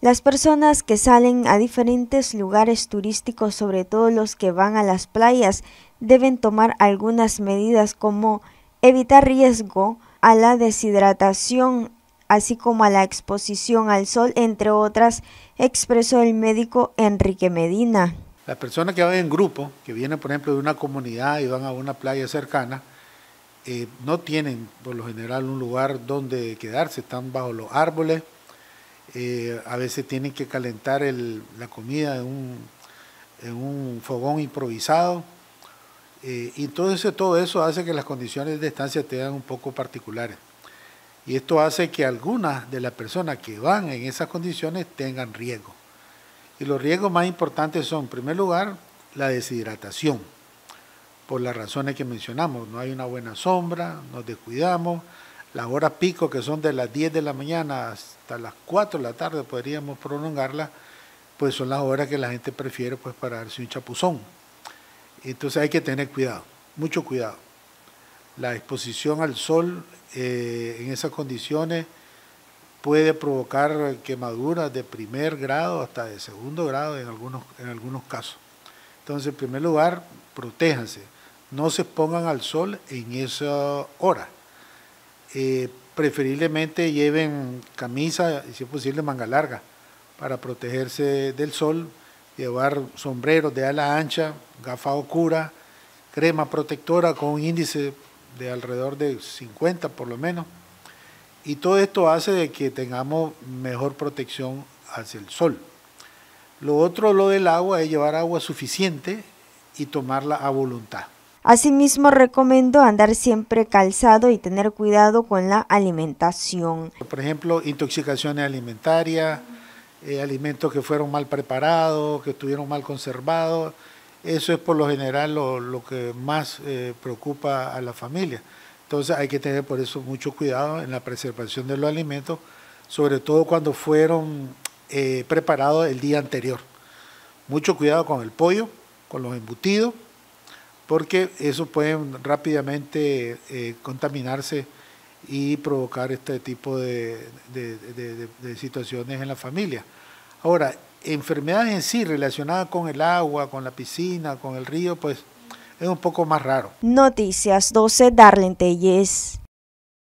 Las personas que salen a diferentes lugares turísticos, sobre todo los que van a las playas, deben tomar algunas medidas como evitar riesgo a la deshidratación, así como a la exposición al sol, entre otras, expresó el médico Enrique Medina. Las personas que van en grupo, que vienen por ejemplo de una comunidad y van a una playa cercana, eh, no tienen por lo general un lugar donde quedarse, están bajo los árboles, eh, a veces tienen que calentar la comida en un, fogón improvisado, eh, y entonces todo eso hace que las condiciones de estancia tengan un poco particulares. Y esto hace que algunas de las personas que van en esas condiciones tengan riesgo. Y los riesgos más importantes son, en primer lugar, la deshidratación, por las razones que mencionamos. No hay una buena sombra, nos descuidamos. Las horas pico, que son de las 10 de la mañana hasta las 4 de la tarde, podríamos prolongarlas, pues son las horas que la gente prefiere pues, para darse un chapuzón. Entonces hay que tener cuidado, mucho cuidado. La exposición al sol eh, en esas condiciones puede provocar quemaduras de primer grado hasta de segundo grado en algunos, en algunos casos. Entonces, en primer lugar, protéjanse, no se pongan al sol en esa hora. Eh, preferiblemente lleven camisa y si es posible manga larga para protegerse del sol, llevar sombreros de ala ancha, gafas oscura, crema protectora con un índice de alrededor de 50 por lo menos y todo esto hace de que tengamos mejor protección hacia el sol. Lo otro, lo del agua, es llevar agua suficiente y tomarla a voluntad. Asimismo, recomiendo andar siempre calzado y tener cuidado con la alimentación. Por ejemplo, intoxicaciones alimentarias, eh, alimentos que fueron mal preparados, que estuvieron mal conservados. Eso es por lo general lo, que más eh, preocupa a la familia. Entonces hay que tener por eso mucho cuidado en la preservación de los alimentos, sobre todo cuando fueron eh, preparados el día anterior. Mucho cuidado con el pollo, con los embutidos, porque eso puede rápidamente eh, contaminarse y provocar este tipo de, situaciones en la familia. Ahora, enfermedades en sí relacionadas con el agua, con la piscina, con el río, pues es un poco más raro. Noticias 12 Darlene Telles.